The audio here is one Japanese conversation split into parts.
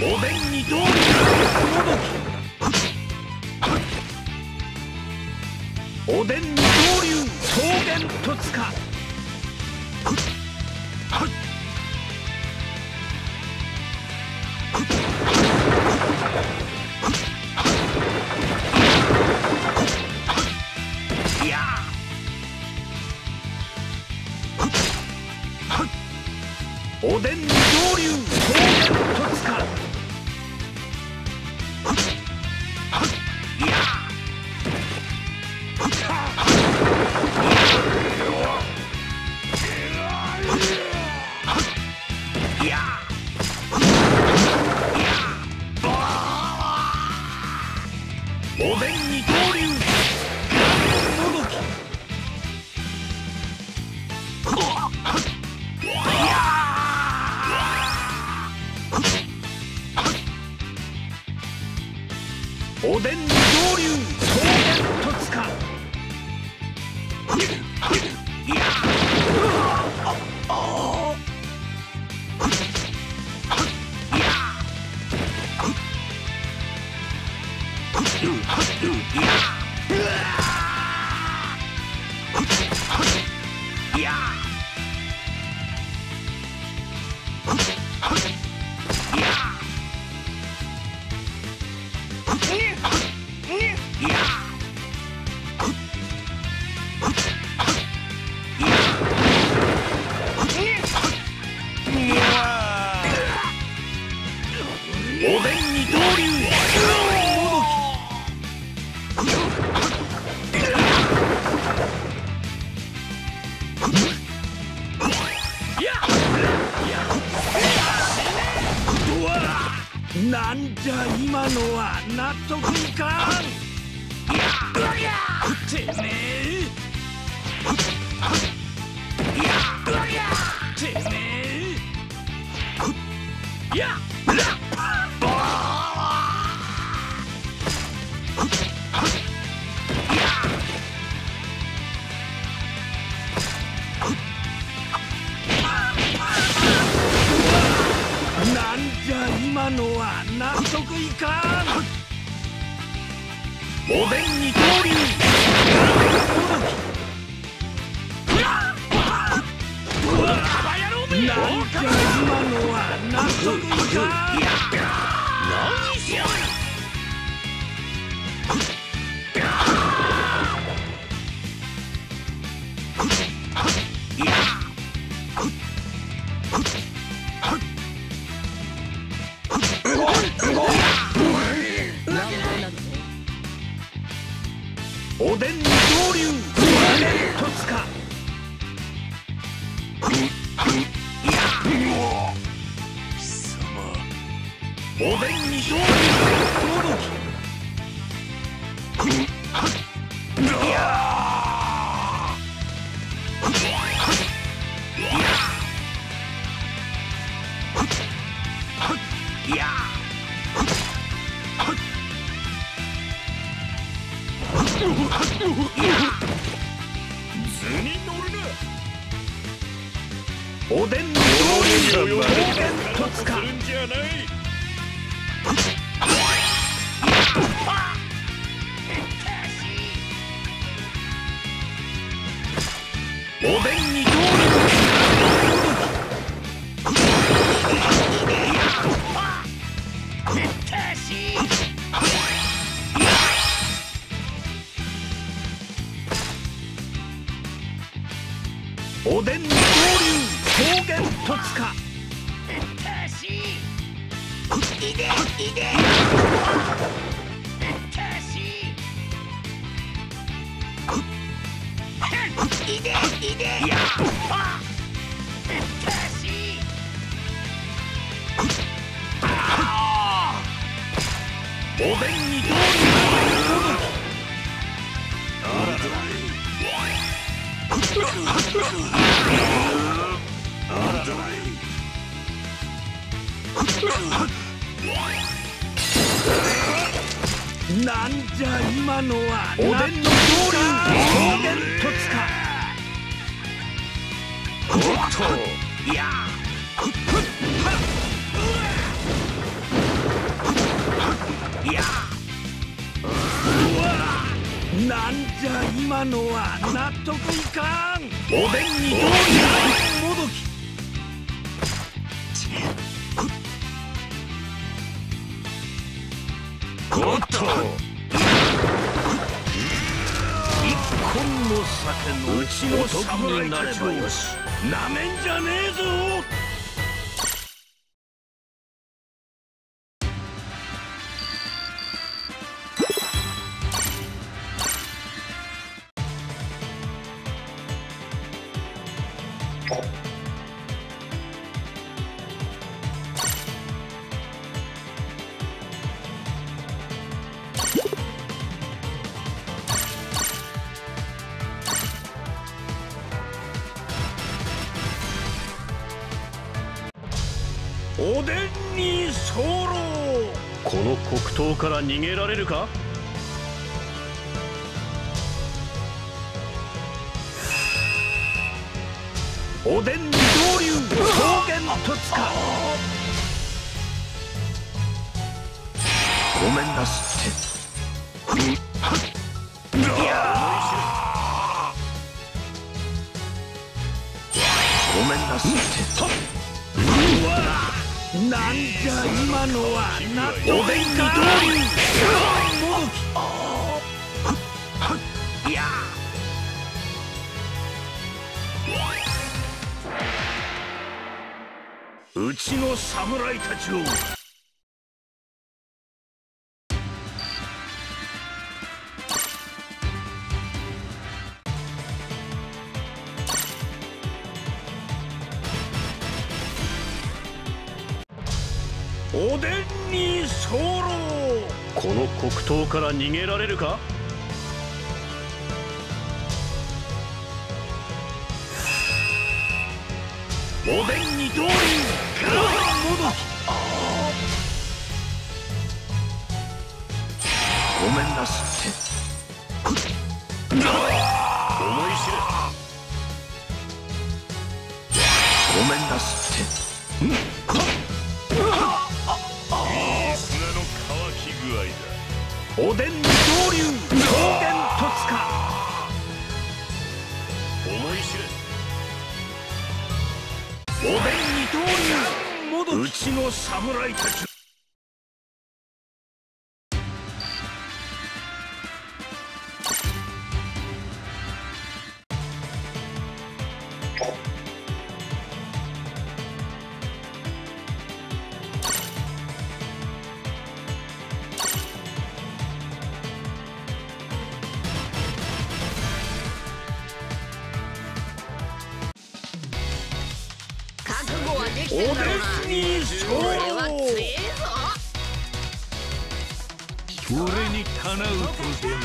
おでんに道理おでんに合流草原戸塚なんじゃ今のは納得いかんいやてめえてめえやななのは納得いかん。おでんに通り。なんじゃ今のは納得いかん。何しよう。おでんに上流届きいやいや図に乗るおでんの上流草原戸塚するんじゃないおでんに上流おでんに上流原戸塚いやおでんにじゃ今のはおでんの上流草原戸塚おっといやふっふっはいやうわなんじゃ？今のは納得いかんおでんにどうや私のうちの侍になればよし。なめんじゃねえぞ。おでんに候この黒糖から逃げられるか？おでんに合流桃源とつかごめんなすって。ふんはっ。ごめんなすって。はっなんじゃ今のは。なおでんに合流もどきはっはっい。やうちの侍たちを。おでんに候。この黒糖から逃げられるか？おでんに合流もどきごめんなすって。思い知れ。ごめんなすって。ん。おでんに合流桃源とつか思い知れ。おでん二刀流うちの侍たちきおてんだろうなでんにこれは強えぞ俺にかなうとでも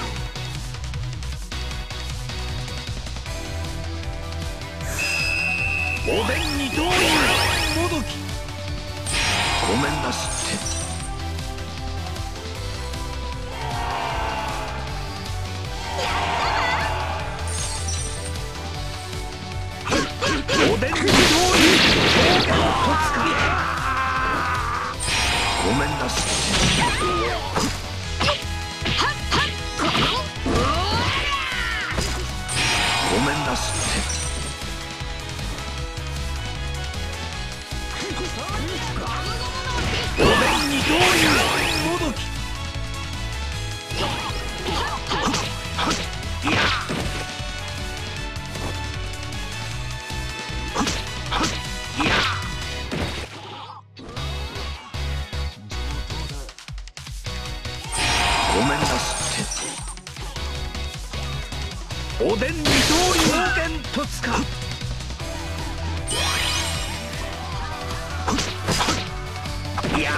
おでんに合流もどき。ごめんなすって。お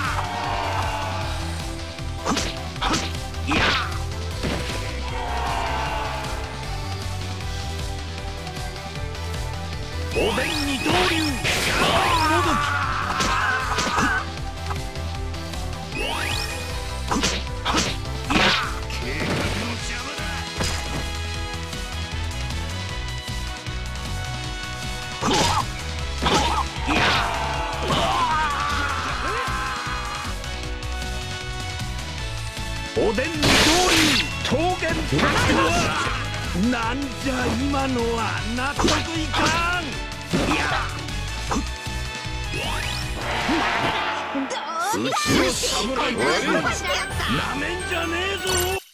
でんに合流なんじゃ今のは納得いかん。いや。どううちの侍がなめんじゃねえぞ